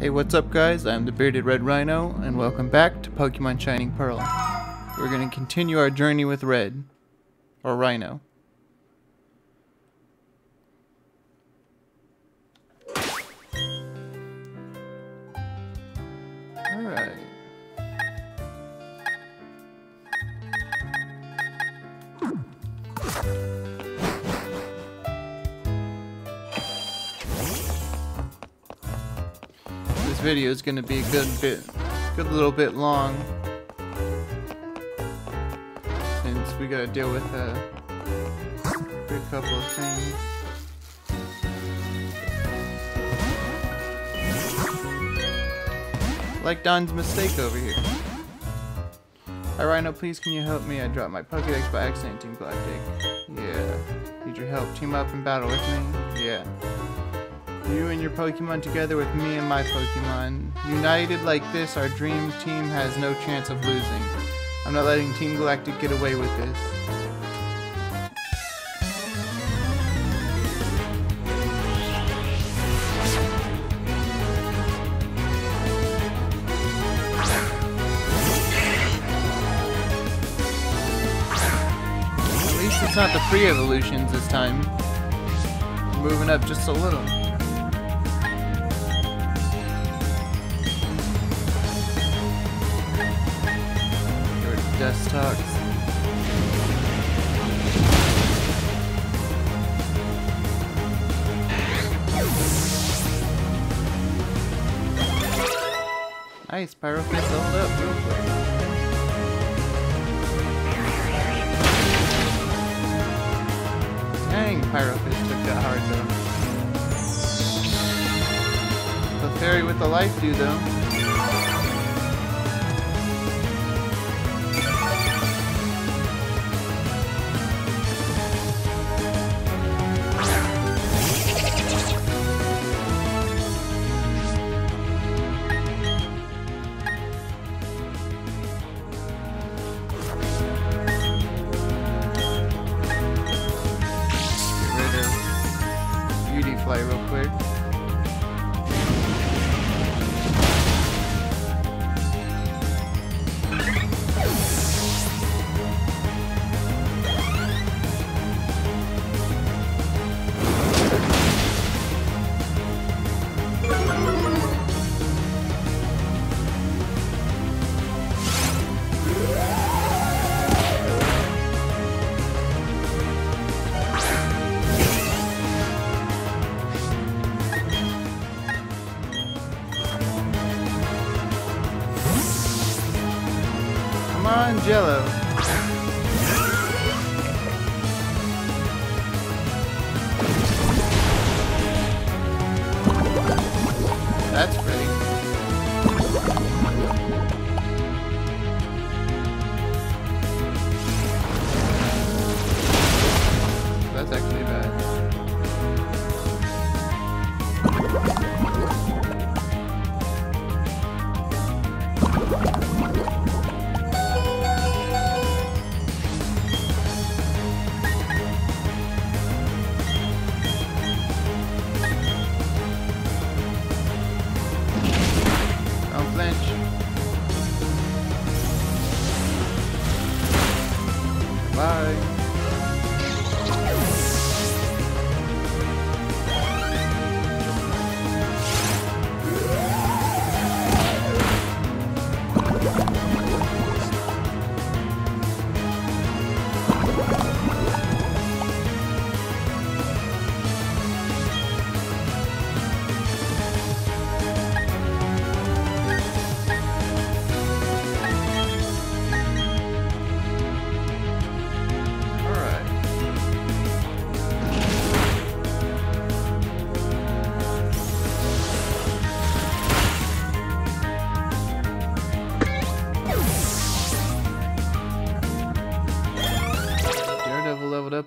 Hey, what's up guys? I'm the Bearded Red Rhino, and welcome back to Pokemon Shining Pearl. We're going to continue our journey with Red. Or Rhino. Alright. Video is going to be a good bit, good little bit long. Since we gotta deal with a good couple of things. Like Dawn's mistake over here. Hi Rhino, please can you help me? I dropped my Pokedex by accident, Team Galactic. Yeah. Need your help. Team up and battle with me? Yeah. You and your Pokemon together with me and my Pokemon. United like this, our dream team has no chance of losing. I'm not letting Team Galactic get away with this. At least it's not the free evolutions this time. Moving up just a little. Talks. Nice, Pyrofist leveled up real quick. Dang, Pyrofist took that hard though. The fairy with the life do though.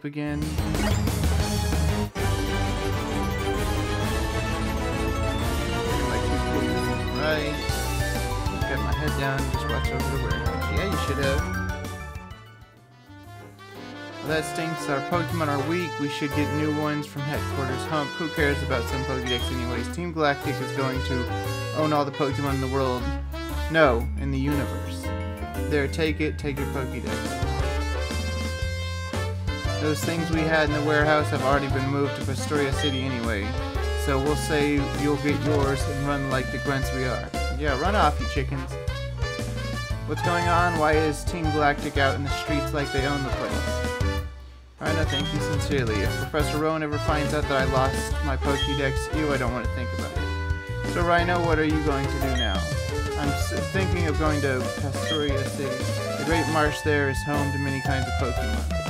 Again. Right. Got my head down, just watch over the warehouse. Yeah, you should have. Well, that stinks. Our Pokemon are weak. We should get new ones from headquarters. Hump. Who cares about some Pokedex anyways? Team Galactic is going to own all the Pokemon in the world. No, in the universe. There, take it, take your Pokédex. Those things we had in the warehouse have already been moved to Pastoria City anyway, so we'll say you'll get yours and run like the grunts we are. Yeah, run off, you chickens. What's going on? Why is Team Galactic out in the streets like they own the place? Alright, thank you sincerely. If Professor Rowan ever finds out that I lost my Pokédex, ew, I don't want to think about it. So, Rhino, what are you going to do now? I'm thinking of going to Pastoria City. The Great Marsh there is home to many kinds of Pokemon.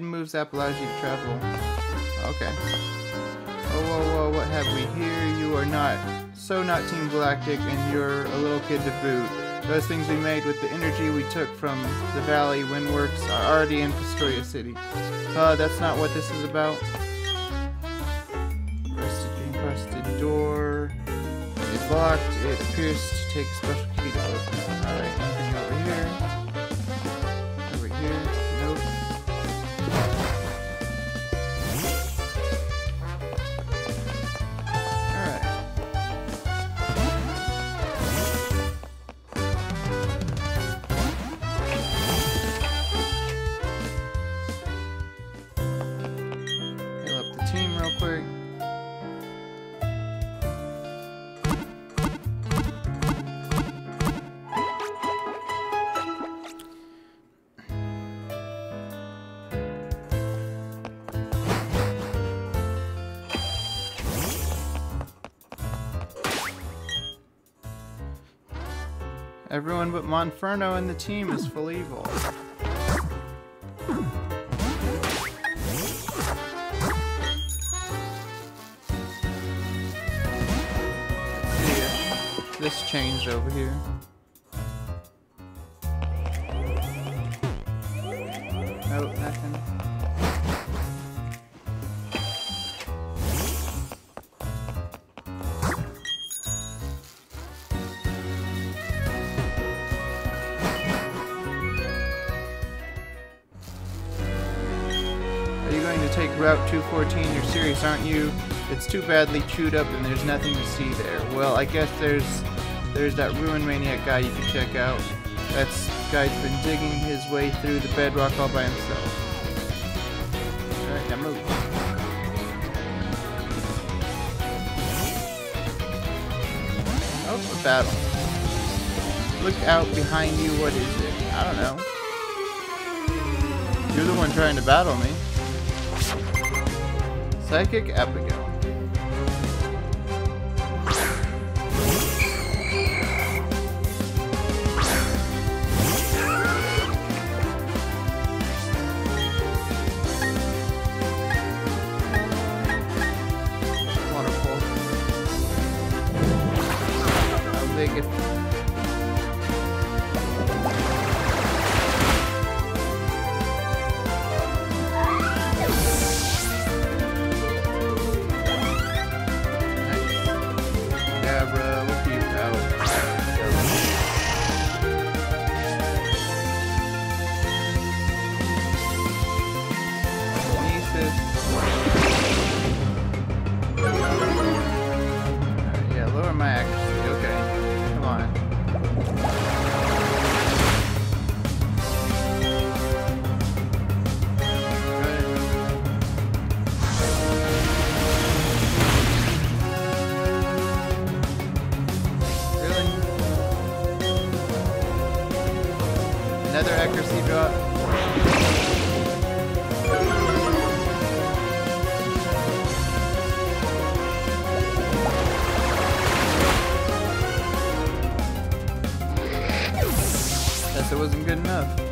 Moves app allows you to travel. Okay. Oh, whoa, whoa, what have we here? You are not, so not Team Galactic, and you're a little kid to boot. Those things we made with the energy we took from the Valley Windworks are already in Pastoria City. Uh, that's not what this is about. Rusted, encrusted door. It's locked. It appears to take a special key to open. Alright, Monferno and the team is full evil. This changed over here. Route 214, you're serious, aren't you? It's too badly chewed up and there's nothing to see there. Well, I guess there's there's that Ruin Maniac guy you can check out. That guy's been digging his way through the bedrock all by himself. Alright, now move. Oh, a battle. Look out behind you, what is it? I don't know. You're the one trying to battle me. Psychic Abigail. up.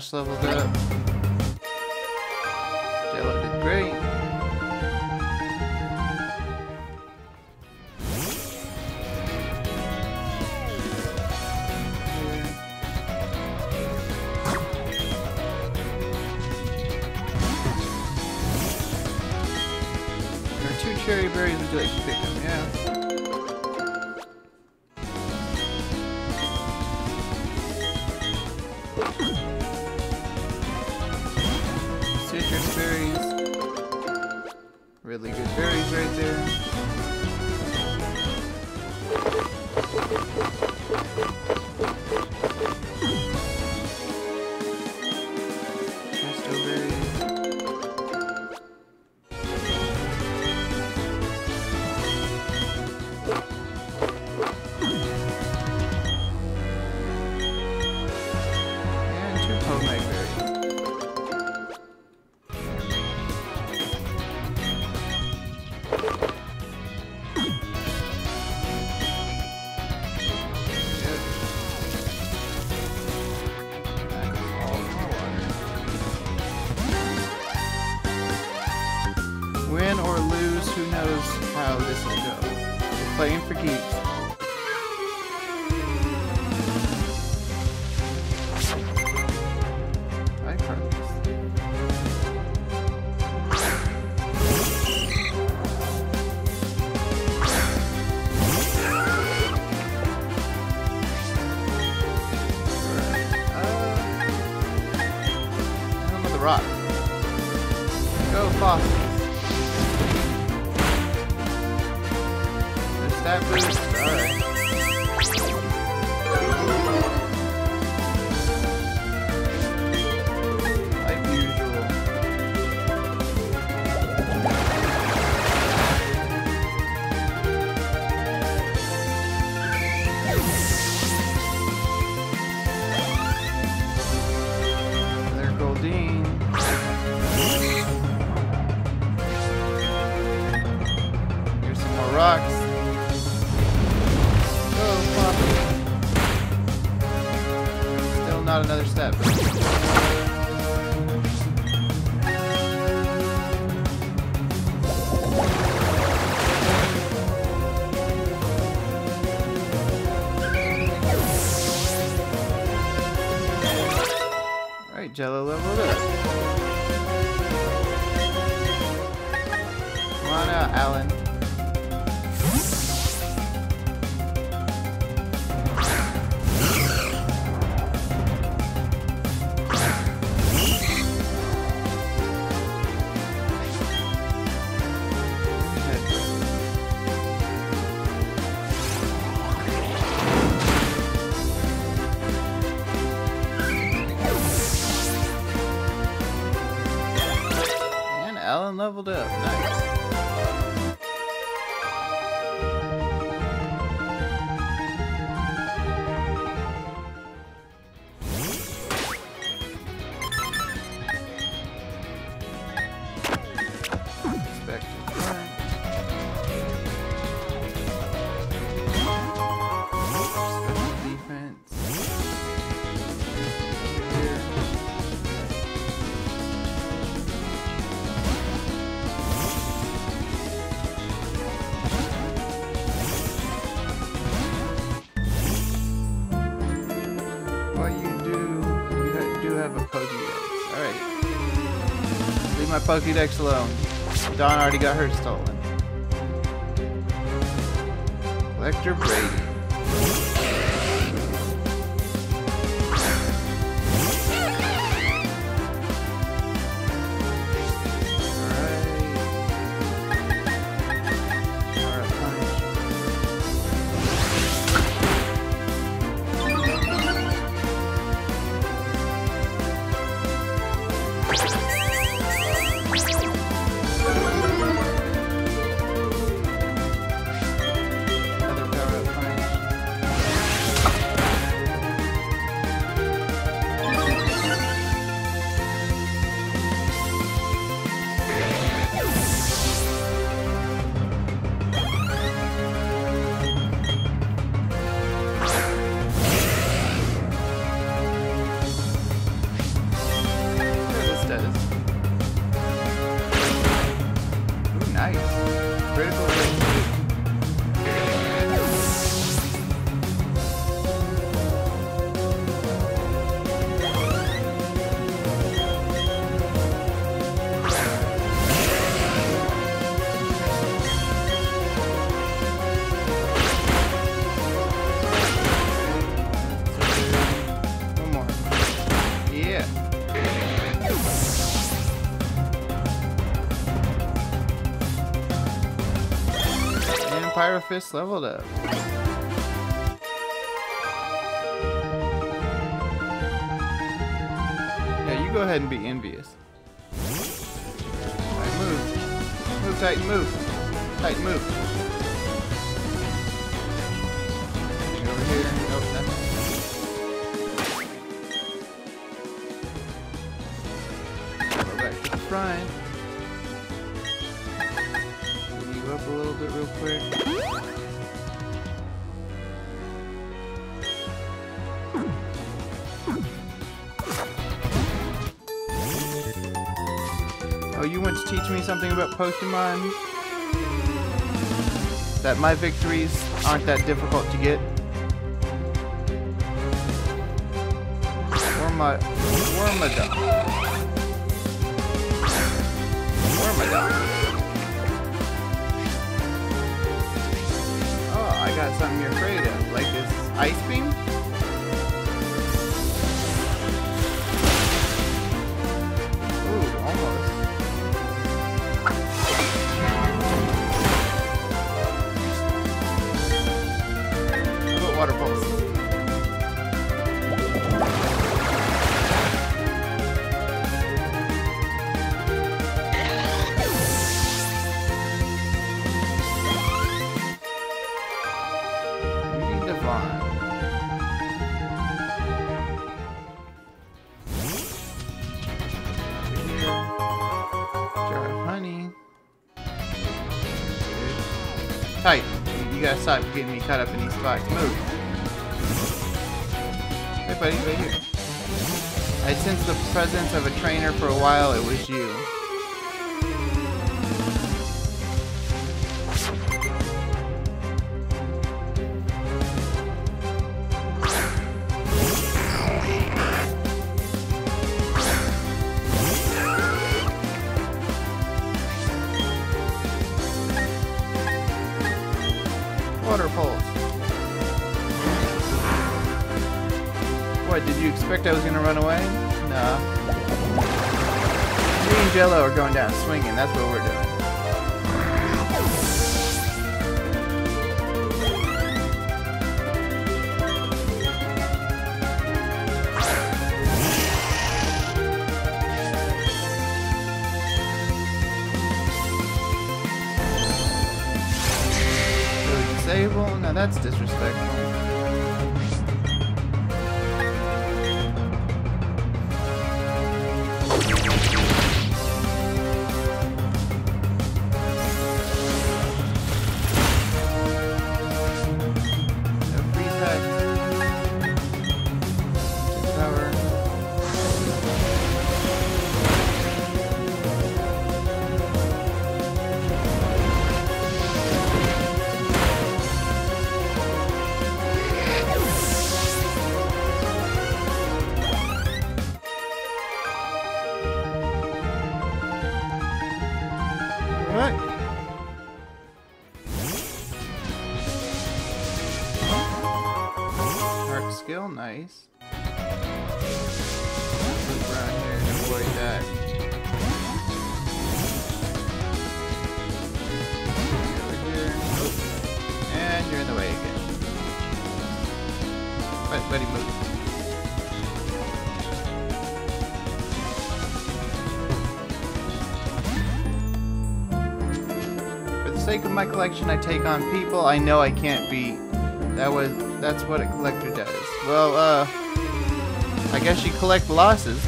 flash leveled up. Jello leveled up. Come on out, Alan. Pokédex alone. Dawn already got her stolen. Collector Brady. Pyro Fist leveled up. Yeah, you go ahead and be envious. Pokemon? That my victories aren't that difficult to get? Worma... Wormadon. Wormadon. Oh, I got something you're afraid of. Like this ice beam? Honey. Tight. You, you gotta stop getting me caught up in these spots. Move. Buddy, right here. I sensed the presence of a trainer for a while. It was you. Swinging, that's what we're doing. Collection, I take on people I know I can't beat. That was that's what a collector does. Well, uh I guess you collect losses.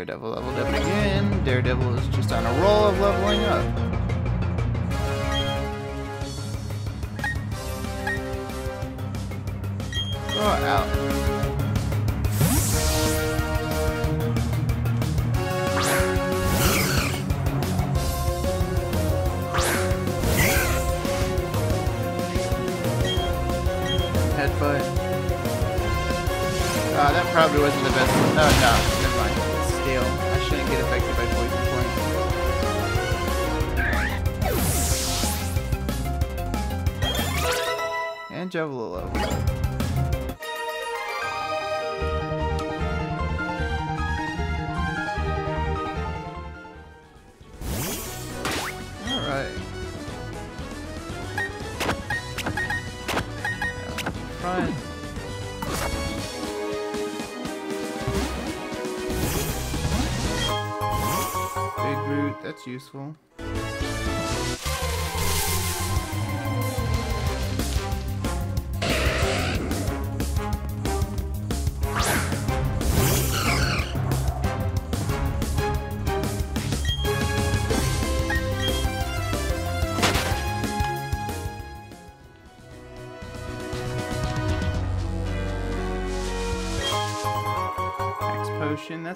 Daredevil leveled up again. Daredevil is just on a roll of leveling up. It out. Headbutt. Ah, that probably wasn't the best. No, no, point.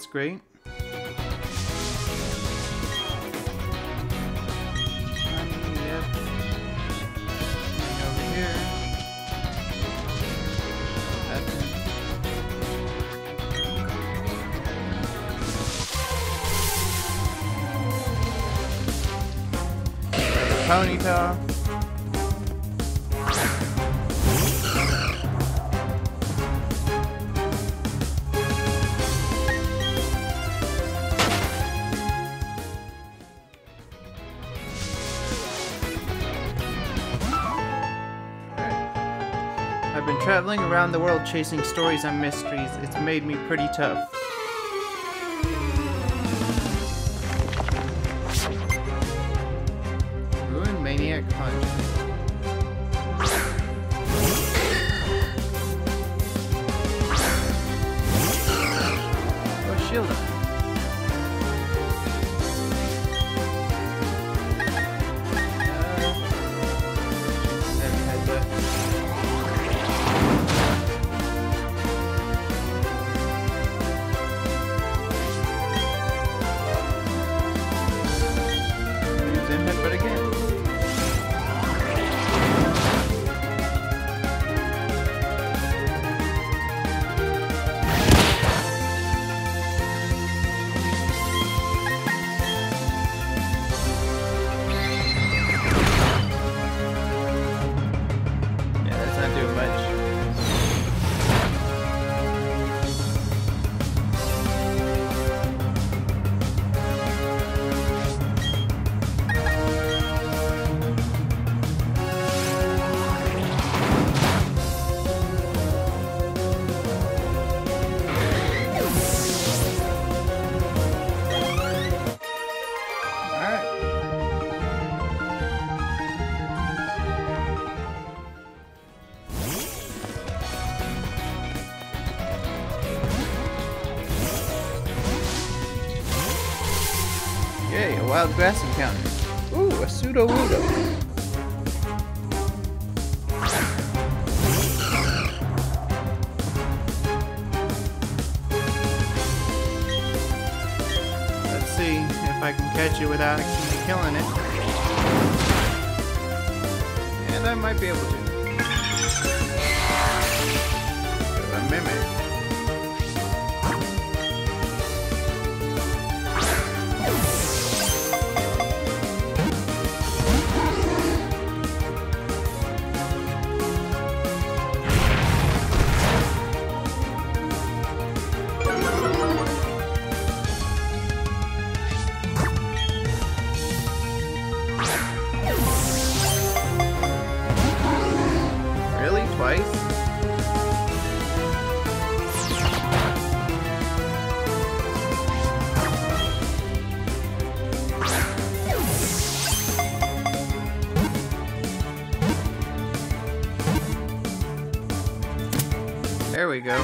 That's great. Around the world chasing stories and mysteries. It's made me pretty tough. Wild grass encounter. Ooh, a Sudowoodo. Let's see if I can catch it without actually killing it. And I might be able to. Go.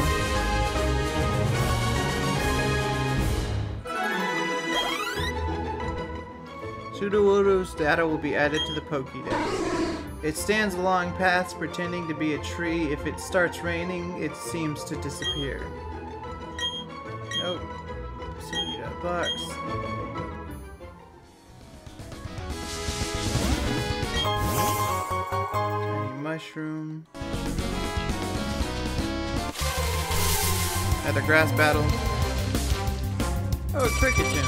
Sudowoodo's data will be added to the Pokédex. It stands along paths pretending to be a tree. If it starts raining, it seems to disappear. Nope. City box. Another grass battle. Oh, a Kricketune.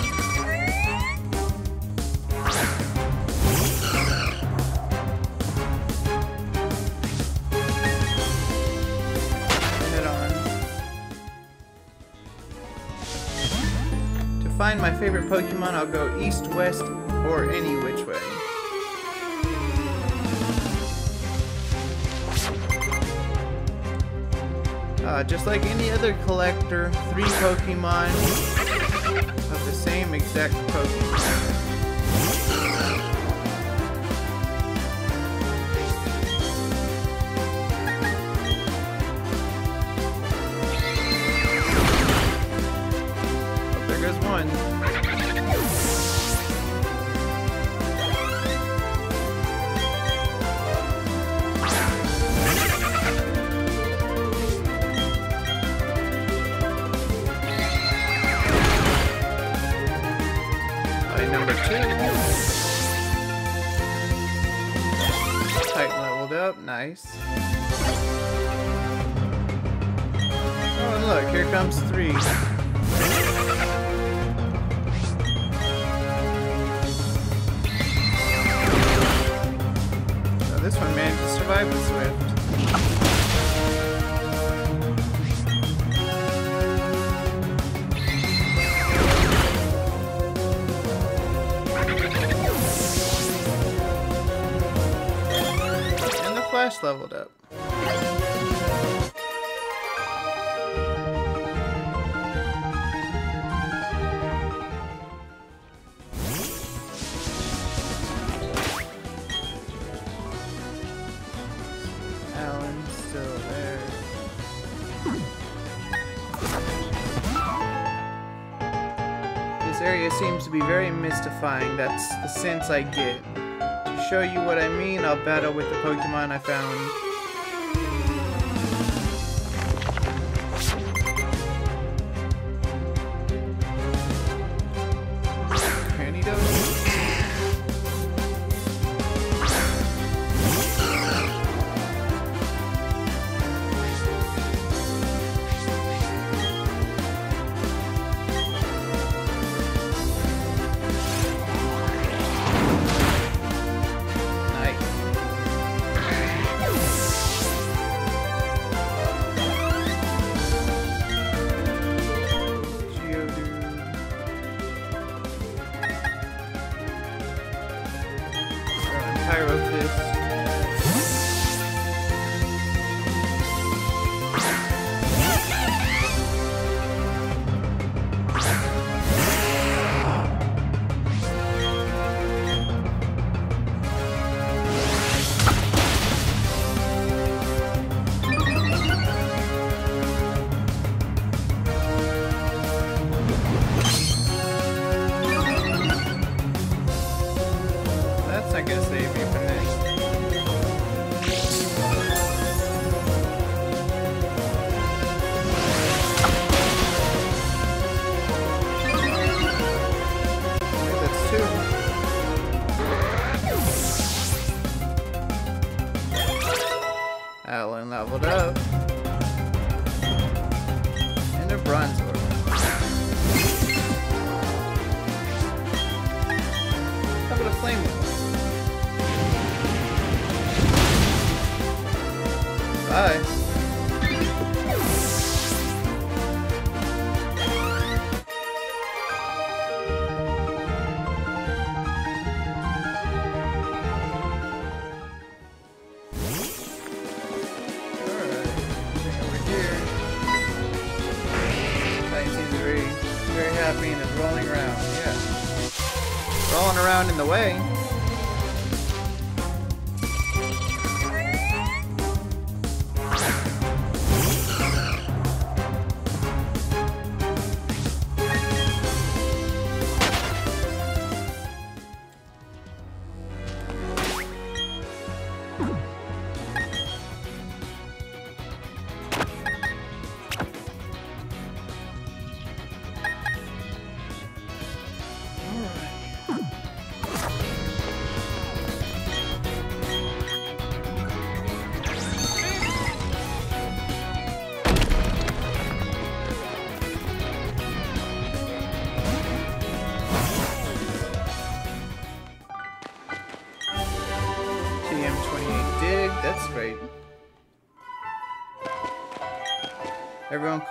To find my favorite Pokemon, I'll go east, west, or any which way. Uh, just like any other collector, three Pokemon of the same exact Pokemon. Comes three. So this one managed to survive the Swift. And the Flash leveled up. Area seems to be very mystifying. That's the sense I get. To show you what I mean, I'll battle with the Pokemon I found. Bye.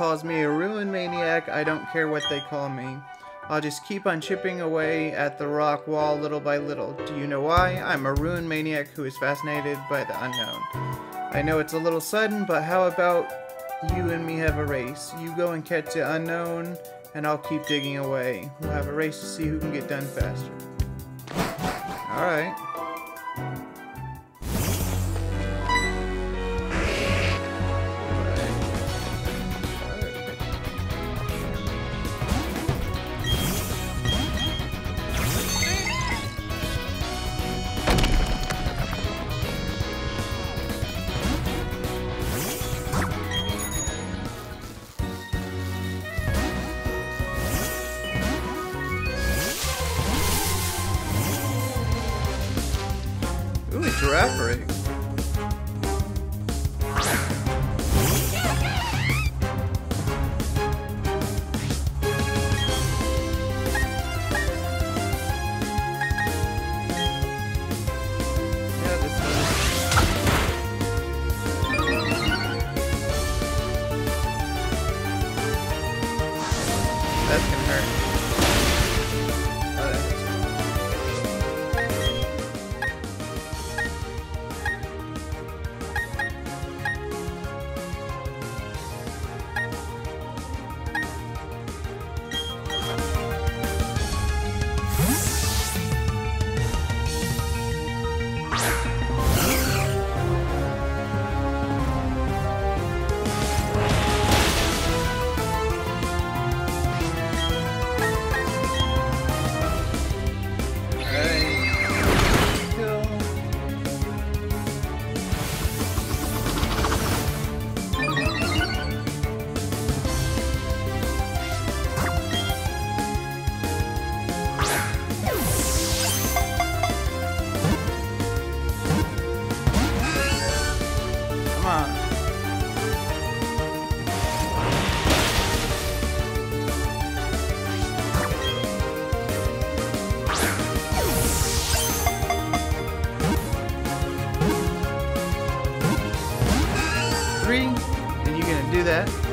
Calls me a ruin maniac. I don't care what they call me. I'll just keep on chipping away at the rock wall little by little. Do you know why? I'm a ruin maniac who is fascinated by the unknown. I know it's a little sudden, but how about you and me have a race? You go and catch the unknown, and I'll keep digging away. We'll have a race to see who can get done faster. Alright. Ooh, Three, and you're gonna do that.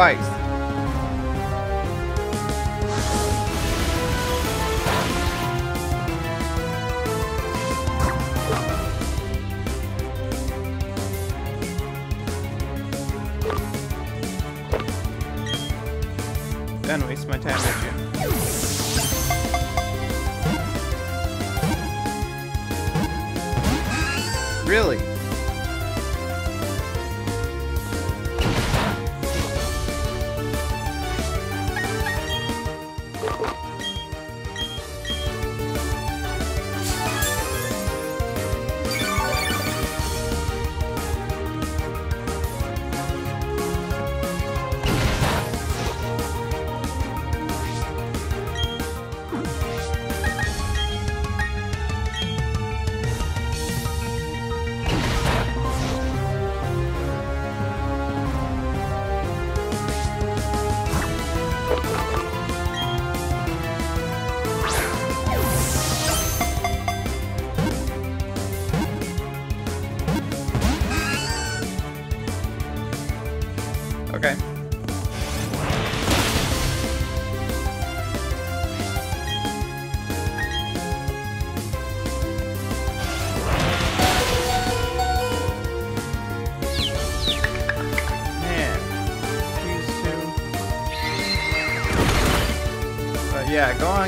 Twice.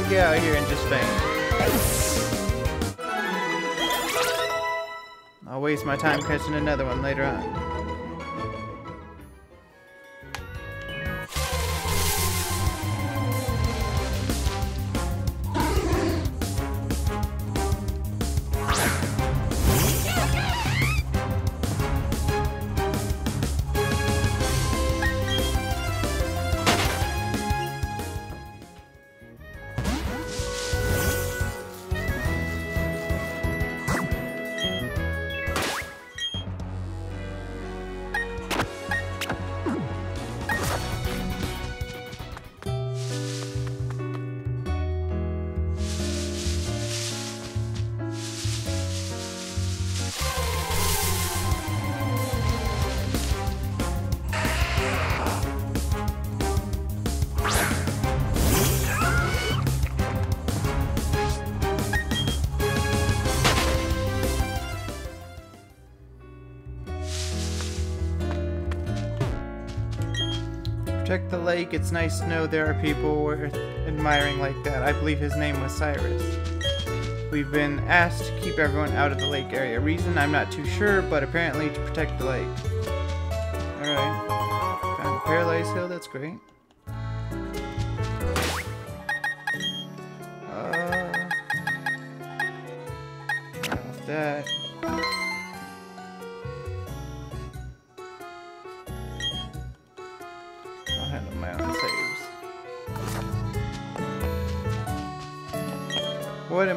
Go get out here and just faint. I'll waste my time catching another one later on. Protect the lake. It's nice to know there are people worth admiring like that. I believe his name was Cyrus. We've been asked to keep everyone out of the lake area. Reason I'm not too sure, but apparently to protect the lake. Alright. Found a Paralyze Heal, that's great. Uh, that.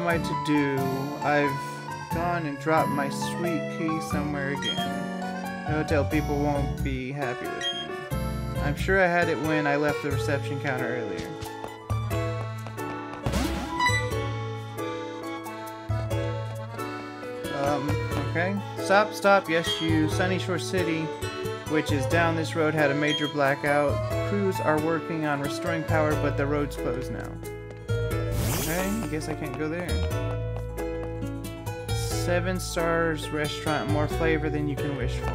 I to do? I've gone and dropped my suite key somewhere again. The hotel people won't be happy with me. I'm sure I had it when I left the reception counter earlier. Um, okay. Stop, stop, yes you. Sunyshore City, which is down this road, had a major blackout. Crews are working on restoring power, but the road's closed now. Okay, I guess I can't go there. Seven stars restaurant, more flavor than you can wish for.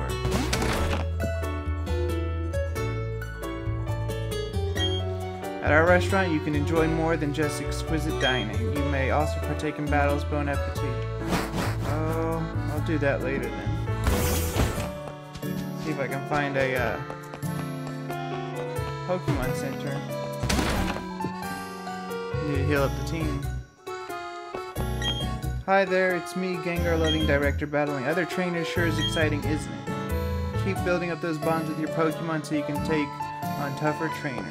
At our restaurant, you can enjoy more than just exquisite dining. You may also partake in battles, bon appetit. Oh, I'll do that later then. See if I can find a uh, Pokemon Center. To heal up the team. Hi there, it's me, Gengar Loving Director, battling other trainers. Sure is exciting, isn't it? Keep building up those bonds with your Pokemon so you can take on tougher trainers.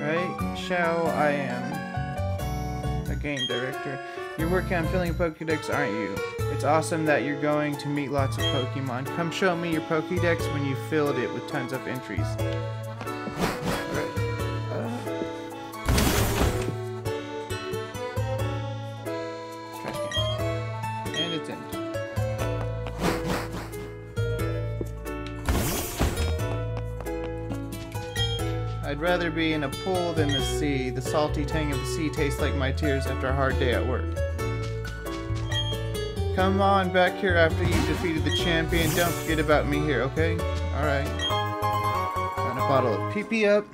Right? Shao, I am a game director. You're working on filling Pokedex, aren't you? It's awesome that you're going to meet lots of Pokemon. Come show me your Pokedex when you filled it with tons of entries. Be in a pool than the sea. The salty tang of the sea tastes like my tears after a hard day at work. Come on back here after you defeated the champion. Don't forget about me here, okay? Alright. Found a bottle of PP Up.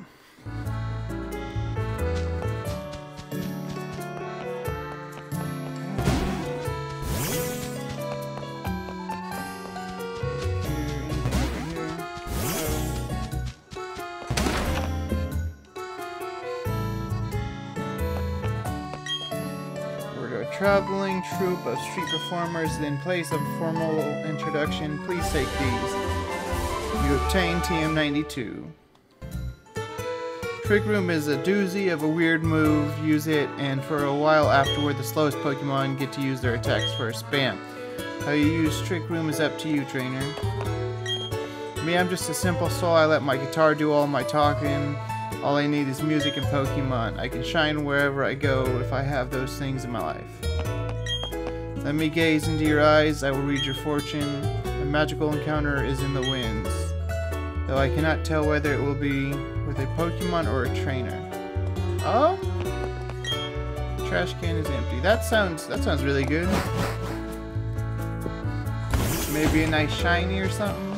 Traveling troupe of street performers. In place of a formal introduction, please take these. You obtain TM92. Trick Room is a doozy of a weird move. Use it, and for a while afterward, the slowest Pokemon get to use their attacks for a Bam. How you use Trick Room is up to you, trainer. Me, I'm just a simple soul. I let my guitar do all my talking. All I need is music and Pokemon. I can shine wherever I go if I have those things in my life. Let me gaze into your eyes. I will read your fortune. A magical encounter is in the winds. Though I cannot tell whether it will be with a Pokemon or a trainer. Oh? Trash can is empty. That sounds that sounds really good. Maybe a nice shiny or something.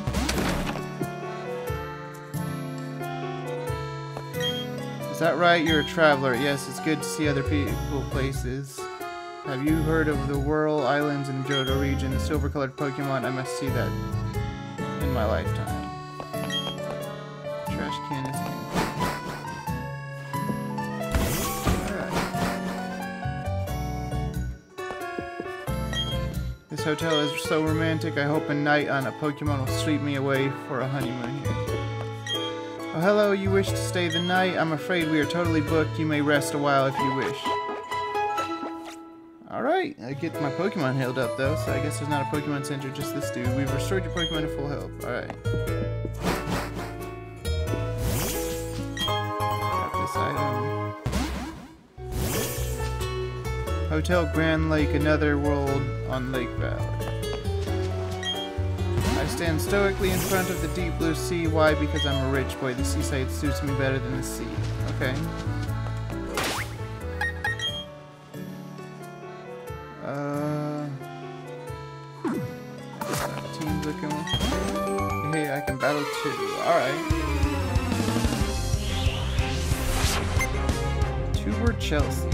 Is that right? You're a traveler. Yes, it's good to see other people, places. Have you heard of the Whirl Islands in the Johto region? The silver-colored Pokemon? I must see that in my lifetime. Trash can is. This hotel is so romantic. I hope a knight on a Pokemon will sweep me away for a honeymoon here. Oh, hello, you wish to stay the night? I'm afraid we are totally booked. You may rest a while if you wish. I get my Pokemon healed up though, so I guess there's not a Pokemon Center, just this dude. We've restored your Pokemon to full health. Alright. Got this item. Hotel Grand Lake, another world on Lake Valor. I stand stoically in front of the deep blue sea. Why? Because I'm a rich boy. The seaside suits me better than the sea. Okay. Tuber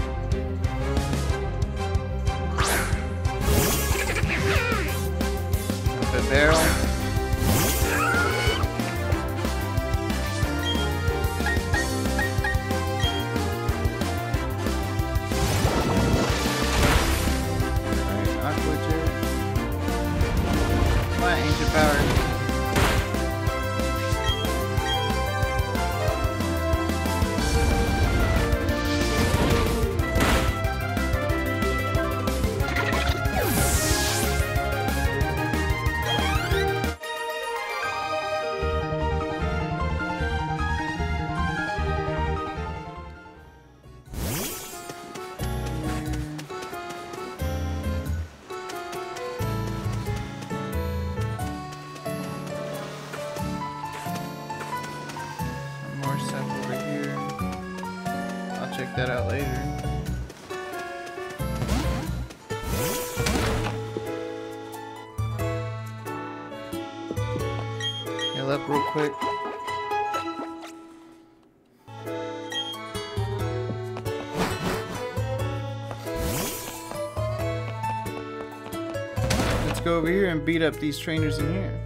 over here and beat up these trainers in here.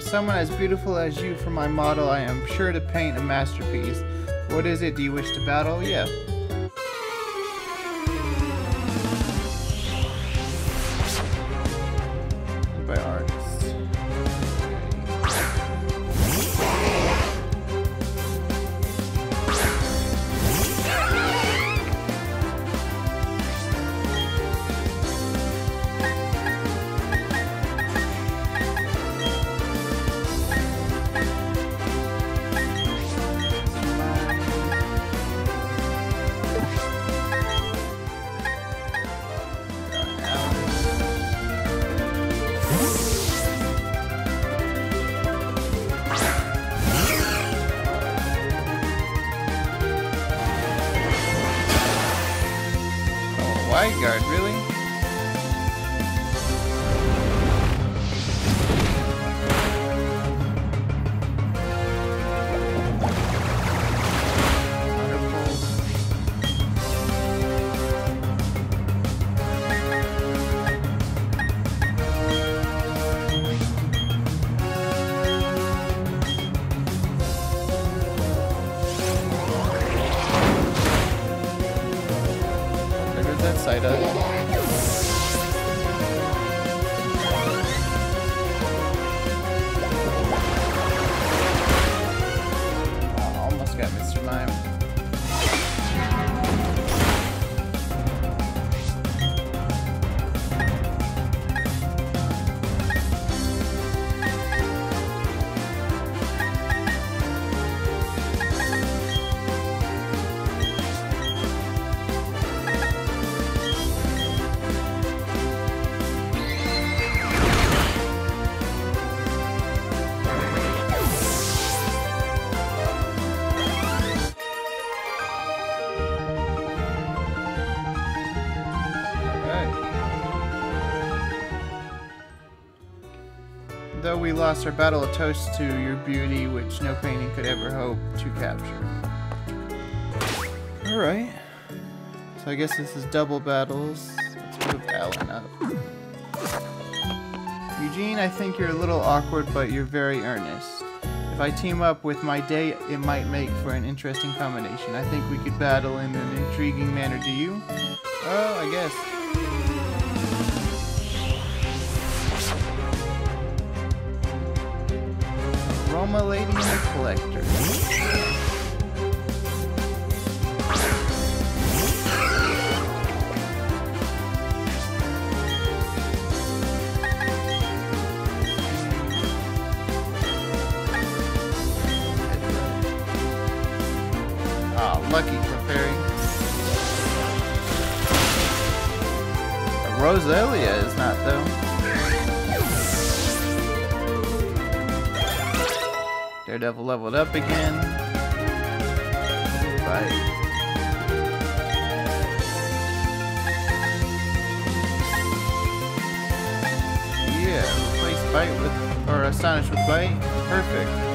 someone as beautiful as you for my model, I am sure to paint a masterpiece. What is it? Do you wish to battle? Yeah. We lost our battle, a toast to your beauty, which no painting could ever hope to capture. Alright. So I guess this is double battles. Let's move Alan up. Eugene, I think you're a little awkward, but you're very earnest. If I team up with my day, it might make for an interesting combination. I think we could battle in an intriguing manner. Do you? Oh, I guess. Collector. Ah, lucky Clefairy. Roselia is not though. Daredevil leveled up again. Bite. Yeah, replace Bite with, or Astonish with Bite. Perfect.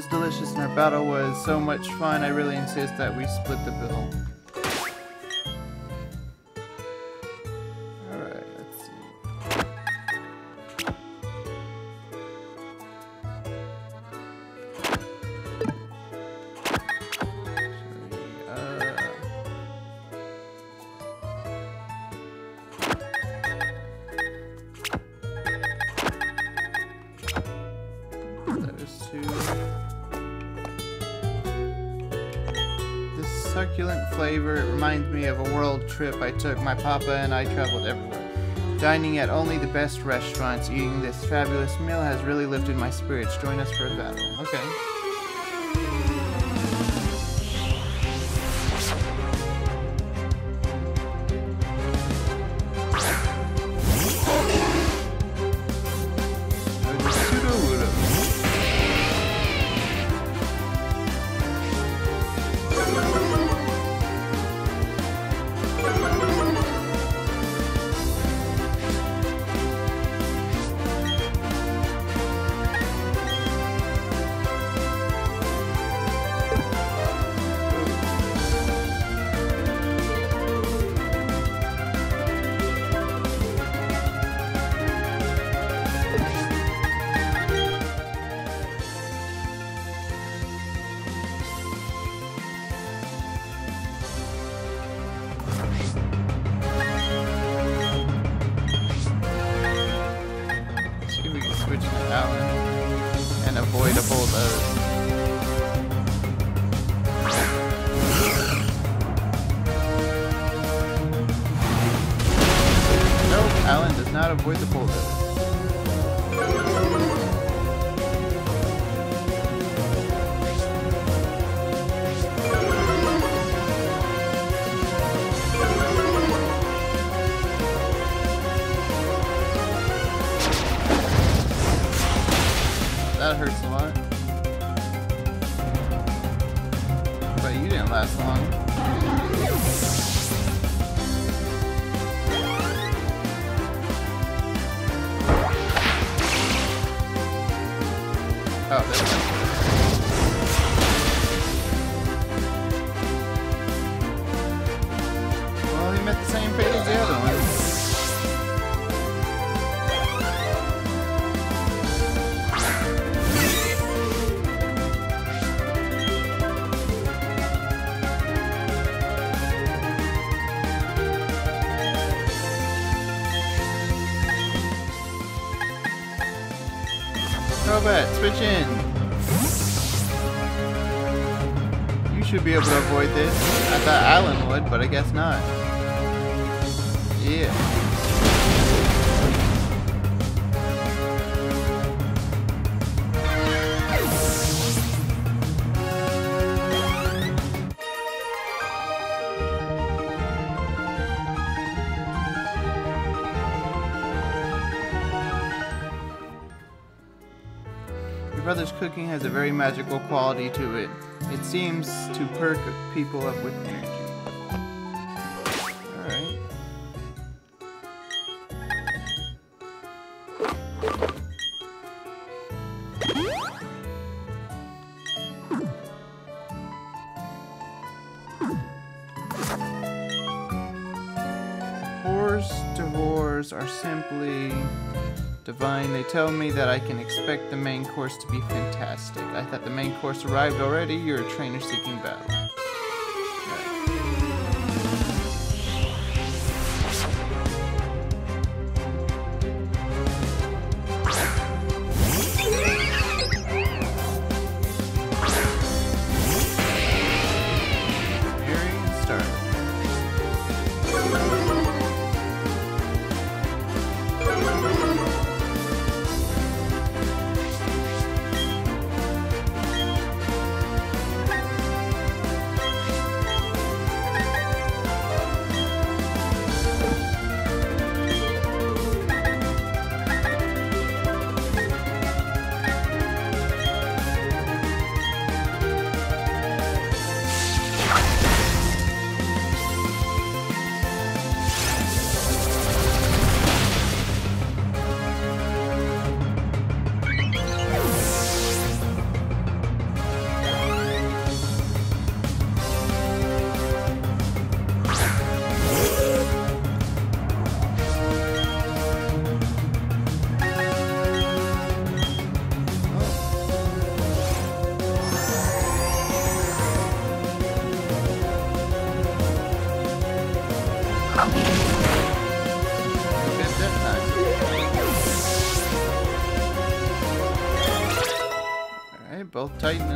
Was delicious and our battle was so much fun, I really insist that we split the bill. Flavor reminds me of a world trip I took. My papa and I traveled everywhere. Dining at only the best restaurants, eating this fabulous meal has really lifted my spirits. Join us for a battle. Okay. Oh, there You should be able to avoid this. I thought Alan would, but I guess not. Cooking has a very magical quality to it. It seems to perk people up with energy. Tell me that I can expect the main course to be fantastic. I thought the main course arrived already. You're a trainer seeking battle. Both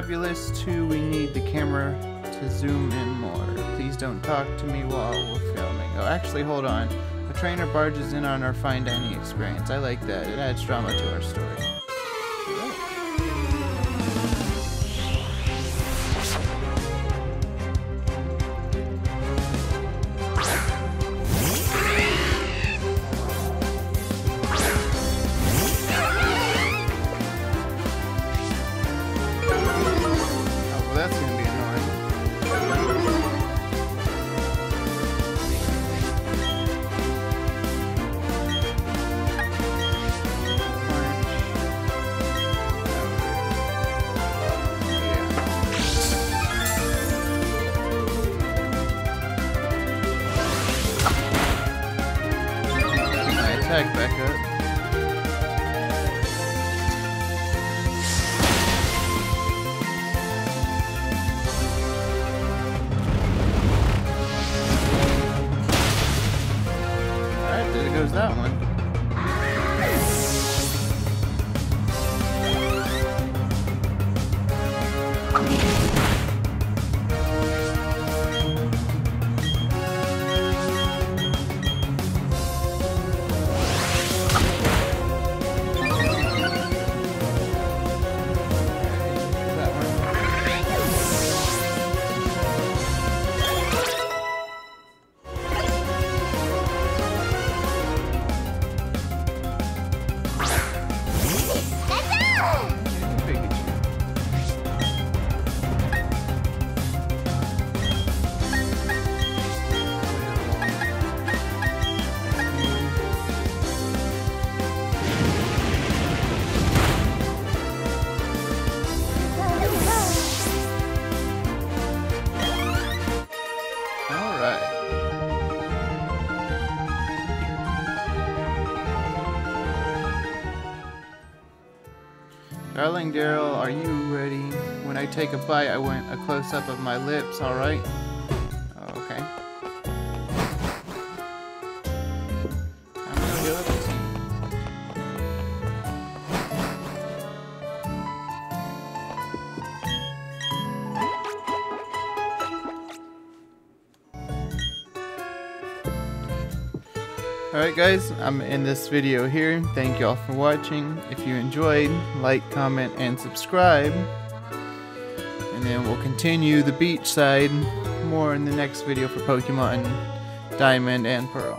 fabulous too. We need the camera to zoom in more. Please don't talk to me while we're filming. Oh, actually, hold on. A trainer barges in on our fine dining experience. I like that. It adds drama to our story. Darling Daryl, are you ready? When I take a bite, I want a close up of my lips, alright? Guys, I'm in this video here. Thank you all for watching. If you enjoyed, like, comment, and subscribe. And then we'll continue the beach side more in the next video for Pokemon Diamond and Pearl.